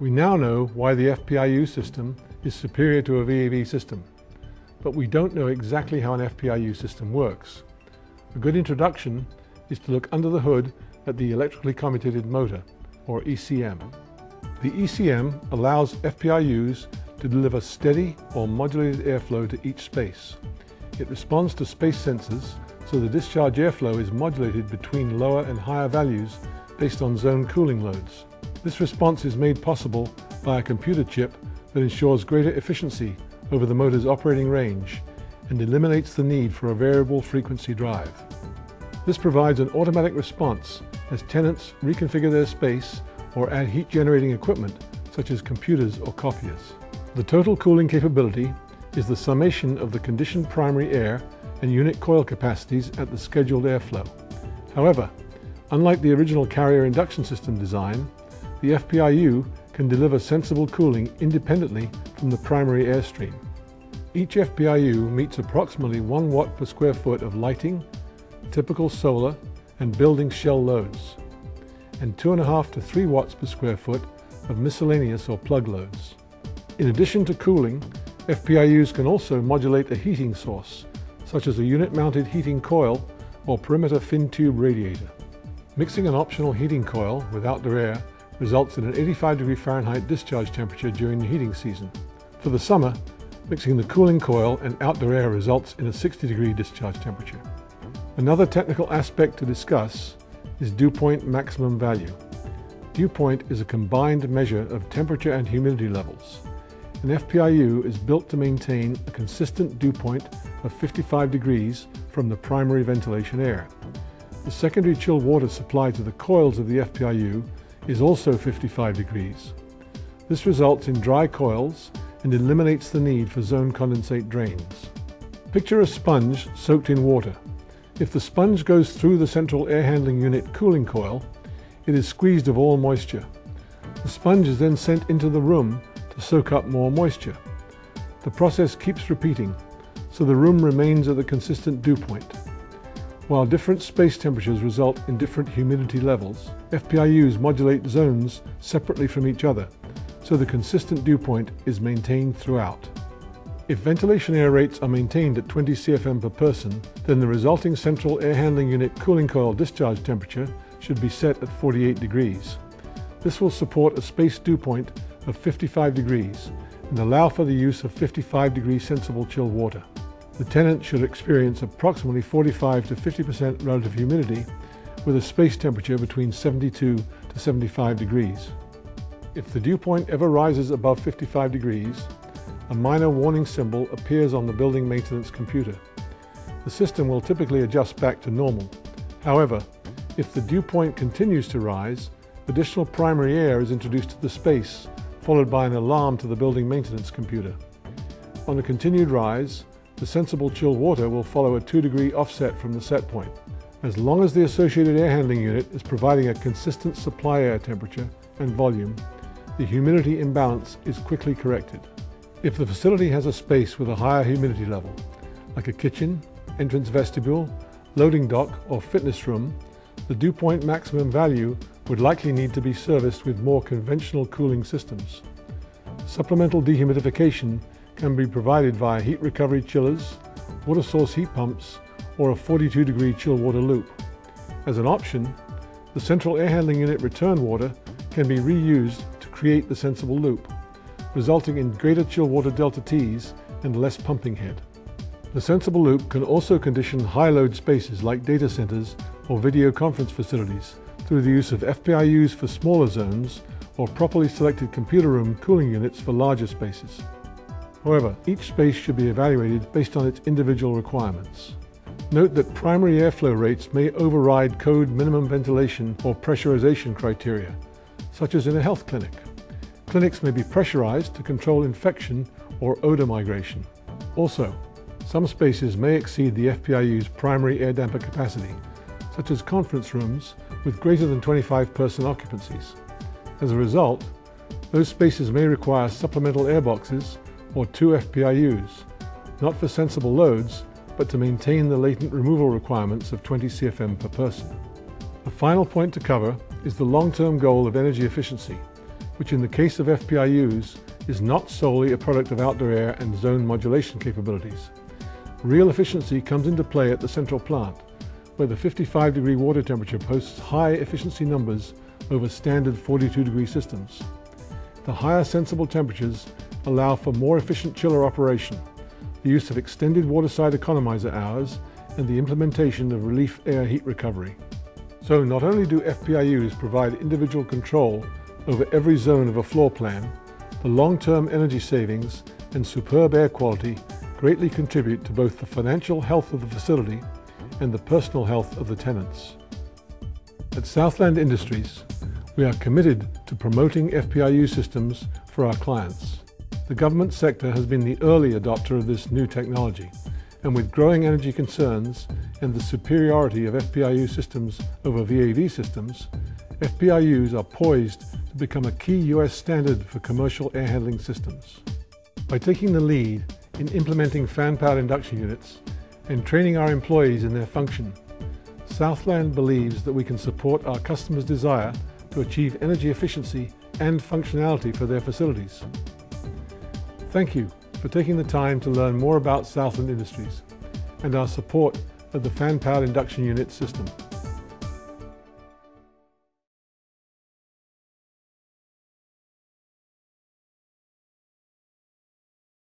We now know why the FPIU system is superior to a VAV system, but we don't know exactly how an FPIU system works. A good introduction is to look under the hood at the electrically commutated motor, or ECM. The ECM allows FPIUs to deliver steady or modulated airflow to each space. It responds to space sensors, so the discharge airflow is modulated between lower and higher values based on zone cooling loads. This response is made possible by a computer chip that ensures greater efficiency over the motor's operating range and eliminates the need for a variable frequency drive. This provides an automatic response as tenants reconfigure their space or add heat generating equipment such as computers or copiers. The total cooling capability is the summation of the conditioned primary air and unit coil capacities at the scheduled airflow. However, unlike the original carrier induction system design, the FPIU can deliver sensible cooling independently from the primary airstream. Each FPIU meets approximately 1 watt per square foot of lighting, typical solar, and building shell loads, and 2.5 to 3 watts per square foot of miscellaneous or plug loads. In addition to cooling, FPIUs can also modulate a heating source, such as a unit-mounted heating coil or perimeter fin tube radiator. Mixing an optional heating coil with outdoor air results in an 85 degree Fahrenheit discharge temperature during the heating season. For the summer, mixing the cooling coil and outdoor air results in a 60 degree discharge temperature. Another technical aspect to discuss is dew point maximum value. Dew point is a combined measure of temperature and humidity levels. An FPIU is built to maintain a consistent dew point of 55 degrees from the primary ventilation air. The secondary chilled water supplied to the coils of the FPIU is also 55 degrees. This results in dry coils and eliminates the need for zone condensate drains. Picture a sponge soaked in water. If the sponge goes through the central air handling unit cooling coil, it is squeezed of all moisture. The sponge is then sent into the room to soak up more moisture. The process keeps repeating, so the room remains at the consistent dew point. While different space temperatures result in different humidity levels, FPIUs modulate zones separately from each other, so the consistent dew point is maintained throughout. If ventilation air rates are maintained at 20 CFM per person, then the resulting central air handling unit cooling coil discharge temperature should be set at 48 degrees. This will support a space dew point of 55 degrees and allow for the use of 55 degree sensible chilled water. The tenant should experience approximately 45 to 50% relative humidity with a space temperature between 72 to 75 degrees. If the dew point ever rises above 55 degrees, a minor warning symbol appears on the building maintenance computer. The system will typically adjust back to normal. However, if the dew point continues to rise, additional primary air is introduced to the space, followed by an alarm to the building maintenance computer. On a continued rise, the sensible chill water will follow a 2 degree offset from the set point. As long as the associated air handling unit is providing a consistent supply air temperature and volume, the humidity imbalance is quickly corrected. If the facility has a space with a higher humidity level, like a kitchen, entrance vestibule, loading dock or fitness room, the dew point maximum value would likely need to be serviced with more conventional cooling systems. Supplemental dehumidification can be provided via heat recovery chillers, water source heat pumps, or a 42 degree chill water loop. As an option, the central air handling unit return water can be reused to create the sensible loop resulting in greater chill water delta T's and less pumping head. The Sensible Loop can also condition high load spaces like data centers or video conference facilities through the use of FPIUs for smaller zones or properly selected computer room cooling units for larger spaces. However, each space should be evaluated based on its individual requirements. Note that primary airflow rates may override code minimum ventilation or pressurization criteria, such as in a health clinic. Clinics may be pressurized to control infection or odor migration. Also, some spaces may exceed the FPIU's primary air damper capacity, such as conference rooms with greater than 25 person occupancies. As a result, those spaces may require supplemental airboxes or two FPIUs, not for sensible loads, but to maintain the latent removal requirements of 20 CFM per person. The final point to cover is the long-term goal of energy efficiency which in the case of FPIUs is not solely a product of outdoor air and zone modulation capabilities. Real efficiency comes into play at the central plant, where the 55 degree water temperature posts high efficiency numbers over standard 42 degree systems. The higher sensible temperatures allow for more efficient chiller operation, the use of extended waterside economizer hours, and the implementation of relief air heat recovery. So not only do FPIUs provide individual control over every zone of a floor plan, the long-term energy savings and superb air quality greatly contribute to both the financial health of the facility and the personal health of the tenants. At Southland Industries, we are committed to promoting FPIU systems for our clients. The government sector has been the early adopter of this new technology, and with growing energy concerns and the superiority of FPIU systems over VAV systems, FPIUs are poised to become a key US standard for commercial air handling systems. By taking the lead in implementing fan-powered induction units and training our employees in their function, Southland believes that we can support our customers' desire to achieve energy efficiency and functionality for their facilities. Thank you for taking the time to learn more about Southland Industries and our support of the fan-powered induction unit system.